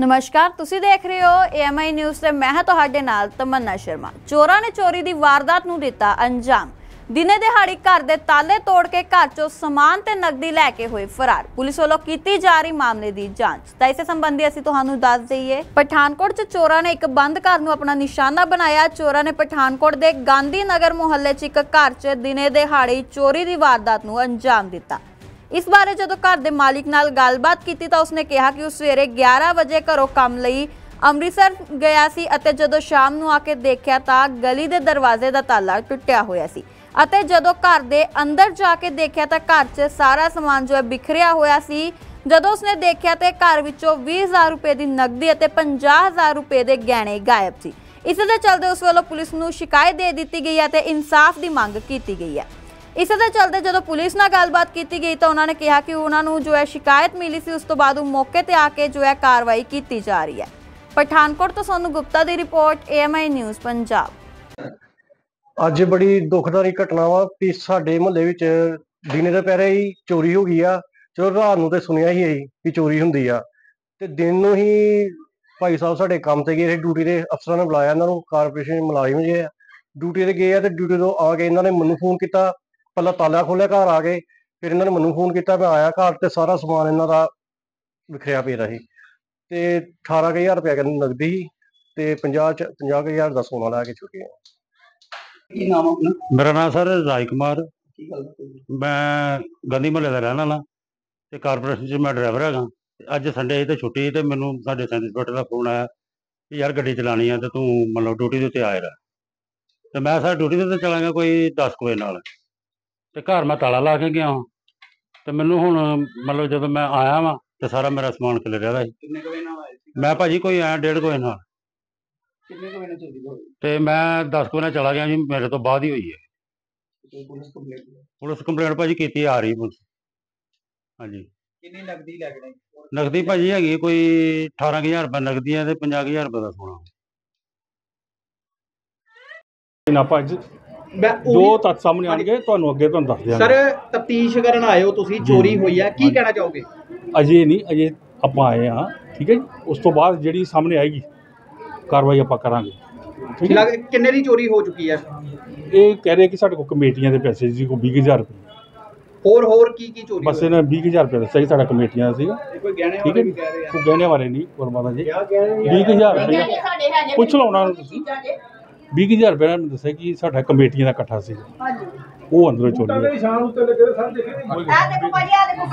ਨਮਸਕਾਰ, ਤੁਸੀਂ ਦੇਖ ਰਹੇ ਹੋ ਏਐਮਆਈ ਨਿਊਜ਼ ਤੇ ਮੈਂ ਹਾਂ ਤੁਹਾਡੇ ਨਾਲ ਤਮੰਨਾ ਸ਼ਰਮਾ। ਚੋਰਾਂ ਨੇ ਚੋਰੀ ਦੀ ਵਾਰਦਾਤ ਨੂੰ ਦਿੱਤਾ ਅੰਜਾਮ। ਦਿਨੇ ਦਿਹਾੜੀ ਘਰ ਦੇ ਤਾਲੇ ਤੋੜ ਕੇ ਘਰ ਚੋਂ ਸਮਾਨ ਤੇ ਨਕਦੀ ਲੈ ਕੇ ਹੋਏ ਫਰਾਰ। ਪੁਲਿਸ ਵੱਲੋਂ ਕੀਤੀ ਜਾ ਰਹੀ ਮਾਮਲੇ ਦੀ ਜਾਂਚ। ਤਾਂ ਇਸੇ ਸੰਬੰਧੀ ਅਸੀਂ ਤੁਹਾਨੂੰ ਦੱਸ ਦਈਏ, ਪਠਾਨਕੋਟ 'ਚ ਚੋਰਾਂ ਨੇ ਇੱਕ ਬੰਦ ਘਰ ਨੂੰ ਆਪਣਾ ਨਿਸ਼ਾਨਾ ਬਣਾਇਆ। ਚੋਰਾਂ ਨੇ ਪਠਾਨਕੋਟ ਦੇ ਗਾਂਧੀ ਨਗਰ ਮੁਹੱਲੇ 'ਚ ਇੱਕ ਘਰ 'ਚ ਦਿਨੇ ਦਿਹਾੜੀ ਚੋਰੀ ਦੀ ਵਾਰਦਾਤ ਨੂੰ ਅੰਜਾਮ ਦਿੱਤਾ। ਇਸ ਬਾਰੇ ਜਦੋਂ ਘਰ ਦੇ ਮਾਲਿਕ ਨਾਲ ਗੱਲਬਾਤ ਕੀਤੀ ਤਾਂ ਉਸਨੇ ਕਿਹਾ ਕਿ ਉਹ ਸਵੇਰੇ 11 ਵਜੇ ਘਰੋਂ ਕੰਮ ਲਈ ਅੰਮ੍ਰਿਤਸਰ ਗਿਆ ਸੀ ਅਤੇ ਜਦੋਂ ਸ਼ਾਮ ਨੂੰ ਆ ਕੇ ਦੇਖਿਆ ਤਾਂ ਗਲੀ ਦੇ ਦਰਵਾਜ਼ੇ ਦਾ ਤਾਲਾ ਟੁੱਟਿਆ ਹੋਇਆ ਸੀ। ਅਤੇ ਜਦੋਂ ਘਰ ਦੇ ਅੰਦਰ ਜਾ ਕੇ ਦੇਖਿਆ ਤਾਂ ਘਰ 'ਚ ਸਾਰਾ ਸਮਾਨ ਜੋ ਹੈ ਬਿਖਰਿਆ ਹੋਇਆ ਸੀ। ਜਦੋਂ ਉਸਨੇ ਦੇਖਿਆ ਤੇ ਘਰ ਵਿੱਚੋਂ 20000 ਰੁਪਏ ਦੀ ਨਕਦੀ ਅਤੇ 50000 ਰੁਪਏ ਦੇ ਗਹਿਣੇ ਗਾਇਬ ਸੀ। ਇਸ ਦੇ ਚਲਦੇ ਉਸ ਵੱਲੋਂ ਪੁਲਿਸ ਨੂੰ ਸ਼ਿਕਾਇਤ ਦੇ ਦਿੱਤੀ ਗਈ ਹੈ ਤੇ ਇਨਸਾਫ ਦੀ ਮੰਗ ਕੀਤੀ ਗਈ ਹੈ। ਇਸ ਦੇ ਚਲਦੇ ਜਦੋਂ ਪੁਲਿਸ ਨਾਲ ਗੱਲਬਾਤ ਕੀਤੀ ਗਈ ਤਾਂ ਉਹਨਾਂ ਨੇ ਕਿਹਾ ਕਿ ਉਹਨਾਂ ਨੂੰ ਜੋ ਹੈ ਸ਼ਿਕਾਇਤ ਮਿਲੀ ਸੀ, ਉਸ ਤੋਂ ਬਾਅਦ ਉਹ ਮੌਕੇ ਤੇ ਆ ਕੇ ਜੋ ਹੈ ਕਾਰਵਾਈ ਕੀਤੀ ਜਾ ਰਹੀ ਹੈ। ਪਠਾਨਕੋਟ ਤੋਂ ਸੋਨੂੰ ਗੁਪਤਾ ਦੀ ਰਿਪੋਰਟ ਏਐਮਆਈ ਨਿਊਜ਼, ਪੰਜਾਬ। ਅੱਜ ਬੜੀ ਦੁਖਦਾਰੀ ਘਟਨਾ ਵਾ ਕਿ ਸਾਡੇ ਮੁਹੱਲੇ ਵਿੱਚ ਦਿਨੇ ਦੁਪਹਿਰੇ ਹੀ ਚੋਰੀ ਹੋ ਗਈ ਆ। ਚਲੋ, ਰਾਤ ਨੂੰ ਤੇ ਸੁਣਿਆ ਹੀ ਹੈ ਕਿ ਚੋਰੀ ਹੁੰਦੀ ਆ। ਤੇ ਦਿਨ ਨੂੰ ਹੀ ਭਾਈ ਸਾਹਿਬ ਸਾਡੇ ਕੰਮ ਤੇ ਗਏ ਸੀ, ਡਿਊਟੀ ਦੇ ਅਫਸਰਾਂ ਨੇ ਬੁਲਾਇਆ ਇਹਨਾਂ ਨੂੰ, ਕਾਰਪੋਰੇਸ਼ਨ ਮੁਲਾਜ਼ਮ ਜੇ ਆ। ਡਿਊਟੀ ਤੇ ਗਏ ਆ ਤੇ ਡਿਊਟੀ ਤੋਂ ਆ ਕੇ ਇਹਨਾਂ ਨੇ ਮੈਨੂੰ ਫੋਨ ਕੀਤਾ। ਪਹਿਲਾਂ ਤਾਲਾ ਖੋਲਿਆ ਘਰ ਆ ਕੇ ਫਿਰ ਇਹਨਾਂ ਨੇ ਮੈਨੂੰ ਫੋਨ ਕੀਤਾ ਮੈਂ ਆਇਆ ਘਰ ਤੇ ਸਾਰਾ ਸਮਾਨ ਇਹਨਾਂ ਦਾ ਵਿਖਰਿਆ ਪਿਆ ਸੀ। ਤੇ 18000 ਰੁਪਏ ਕਹਿੰਦੇ ਨਗਦੀ ਸੀ ਤੇ 50 ਚ 50000 ਦਾ ਸੋਨਾ ਲੈ ਕੇ ਚੁੱਕੇ ਆ। ਕੀ ਨਾਮ ਆ ਆਪਣਾ? ਮੇਰਾ ਨਾਮ ਸਰ ਰਾਜ ਕੁਮਾਰ। ਕੀ ਗੱਲ ਹੋਈ? ਮੈਂ ਗਾਂਧੀ ਮਹੱਲੇ ਦਾ ਰਹਿਣ ਵਾਲਾ ਤੇ ਕਾਰਪੋਰੇਸ਼ਨ 'ਚ ਮੈਂ ਡਰਾਈਵਰ ਹੈਗਾ। ਤੇ ਅੱਜ ਸੰਡੇ ਸੀ ਤੇ ਛੁੱਟੀ ਸੀ ਤੇ ਮੈਨੂੰ ਸਾਡੇ ਸੈਂਟਰ ਇੰਸਪੈਕਟਰ ਦਾ ਫੋਨ ਆਇਆ ਕਿ ਯਾਰ ਗੱਡੀ ਚਲਾਣੀ ਆ ਤੇ ਤੂੰ ਮਤਲਬ ਡਿਊਟੀ ਦੇ ਉੱਤੇ ਆਇਆ ਰਹਿ ਤੇ ਮੈਂ ਸਰ ਡਿਊਟੀ ਦੇ ਉੱਤੇ ਚਲਾਂਗਾ ਕੋਈ 10 ਕੁ ਵਜੇ ਨਾਲ। ਤੇ ਘਰ ਮੈਂ ਤਾਲਾ ਲਾ ਕੇ ਗਿਆ ਤੇ ਮੈਨੂੰ ਹੁਣ ਮਤਲਬ ਜਦੋਂ ਮੈਂ ਆਇਆ ਵਾਂ ਤੇ ਸਾਰਾ ਮੇਰਾ ਸਮਾਨ ਖਿਲ ਰਿਹਾ ਸੀ। ਕਿੰਨੇ ਕੁ ਵਜੇ ਨਾਲ ਆਏ ਸੀ? ਮੈਂ ਭਾਜੀ ਕੋਈ ਆਇਆ ਡੇਢ ਕੁ ਵਜੇ ਨਾਲ। ਕਿੰਨੇ ਕੁ ਵਜੇ ਨਾਲ ਚੋਰੀ ਹੋਈ ਤੇ ਮੈਂ 10 ਕੁ ਵਜੇ ਨਾਲ ਚਲਾ ਗਿਆ ਜੀ ਮੇਰੇ ਤੋਂ ਬਾਅਦ ਹੀ ਹੋਈ ਹੈ। ਤੇ ਪੁਲਿਸ ਕੰਪਲੇਂਟ ਪੁਲਿਸ ਕੰਪਲੇਂਟ ਭਾਜੀ ਕੀਤੀ ਆ ਰਹੀ ਪੁਲਿਸ। ਹਾਂਜੀ। ਕਿੰਨੀ ਨਗਦੀ ਲੈ ਗਏ? ਨਗਦੀ ਭਾਜੀ ਹੈਗੀ ਕੋਈ 18000 ਰੁਪਏ ਨਗਦੀ ਹੈ ਤੇ 50000 ਰੁਪਏ ਦਾ ਸੋਨਾ ਨਾ ਭੱਜ ਮੈਂ ਜੋ ਤੱਤ ਸਾਹਮਣੇ ਆਣਗੇ ਤੁਹਾਨੂੰ ਅੱਗੇ ਤੁਹਾਨੂੰ ਦੱਸ ਸਰ ਦਿਆਂਗੇ ਤਫਤੀਸ਼ ਕਰਨ ਆਏ ਹੋ ਤੁਸੀਂ ਚੋਰੀ ਹੋਈ ਹੈ। ਕੀ ਕਹਿਣਾ ਚਾਹੋਗੇ? ਅਜੇ ਨਹੀਂ ਅਜੇ ਆਪਾਂ ਆਏ ਹਾਂ ਠੀਕ ਹੈ ਜੀ? ਉਸ ਤੋਂ ਬਾਅਦ ਜਿਹੜੀ ਸਾਹਮਣੇ ਆਏਗੀ ਕਾਰਵਾਈ ਆਪਾਂ ਕਰਾਂਗੇ। ਠੀਕ ਹੈ ਲੱਗ ਕਿੰਨੇ ਦੀ ਚੋਰੀ ਹੋ ਚੁੱਕੀ ਹੈ? ਇਹ ਕਹਿ ਰਹੇ ਕਿ ਸਾਡੇ ਕੋਲ ਕਮੇਟੀਆਂ ਦੇ ਪੈਸੇ ਸੀ ਕੋਈ 20000 ਰੁਪਏ। ਹੋਰ ਹੋਰ ਕੀ ਕੀ ਚੋਰੀ ਬਸ ਇਹਨਾਂ 20000 ਰੁਪਏ ਦੱਸਿਆ ਸੀ ਸਾਡਾ ਕਮੇਟੀਆਂ ਦਾ ਸੀਗਾ? ਕੋਈ ਗਹਿਣੇ ਠੀਕ ਵਾਲੇ ਹੈ ਵੀ ਜੀ ਕਹਿ ਰਹੇ ਆ। ਕੋਈ ਗਹਿਣੇ ਵਾਲੇ ਨਹੀਂ ਗੁਰਮਾਤਾ ਜੀ। ਕਿਆ ਕਹਿ ਰਹੇ 20000 ਰੁਪਏ। ਪੁੱਛ ਲਓ ਉਹਨਾਂ ਨੂੰ ਤੁਸੀਂ। 20000 ਰੁਪਏ ਇਹਨਾਂ ਨੇ ਦੱਸਿਆ ਕਿ ਸਾਡਾ ਕਮੇਟੀਆਂ ਦਾ ਇਕੱਠਾ ਸੀ। ਹਾਂਜੀ। ਉਹ ਅੰਦਰੋਂ ਚੋਰੀ ਹੋਇਆ ਸ਼ਾਮ ਉੱਤੇ ਲੱਗੇ ਸਰ ਦੇਖੀ ਇਹ ਦੇਖੋ ਭਾਜੀ ਆ ਦੇਖੋ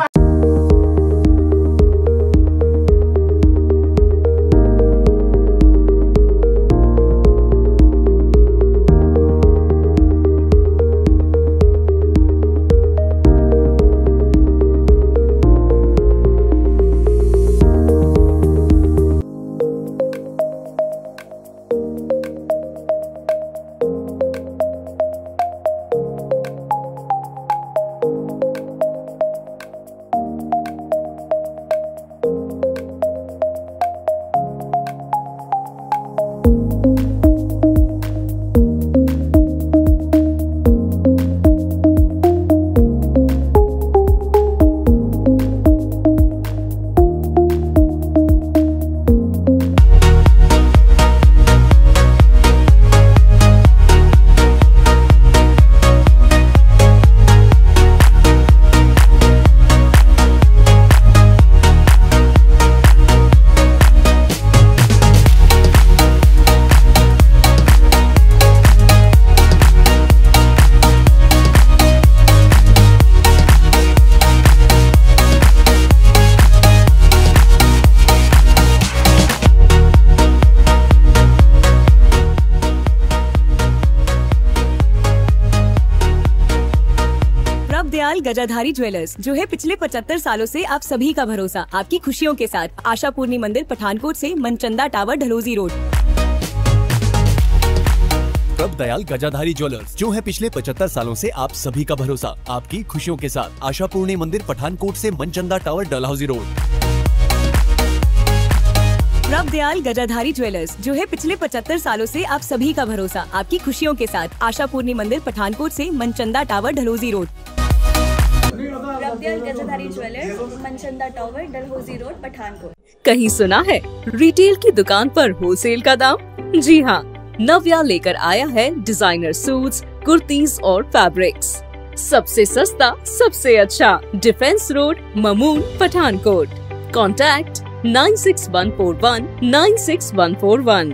दयाल गजाधारी ज्वेलर्स जो है पिछले 75 सालों से आप सभी का भरोसा आपकी खुशियों के साथ। आशा पूर्णी मंदिर पठानकोट से मनचंदा टावर ढलोजी रोड। प्रभ दयाल गजाधारी ज्वेलर्स जो है पिछले 75 सालों से आप सभी का भरोसा आपकी खुशियों के साथ। आशा पूर्णी मंदिर पठानकोट से मनचंदा टावर डलहौजी रोड। प्रभ दयाल गजाधारी ज्वेलर्स जो है पिछले 75 सालों से आप सभी का भरोसा आपकी खुशियों के साथ। आशा पूर्णी मंदिर पठानकोट से Manchanda tower Dhaloji road. Manchanda road Pathankot. कहीं सुना है रिटेल की दुकान पर होलसेल का दाम? जी हाँ नव्या लेकर आया है डिज़ाइनर सूट्स, कुर्तीज और फैब्रिक्स सबसे सस्ता सबसे अच्छा defence road Mamun Pathankot. Contact nine six one four one nine six one four one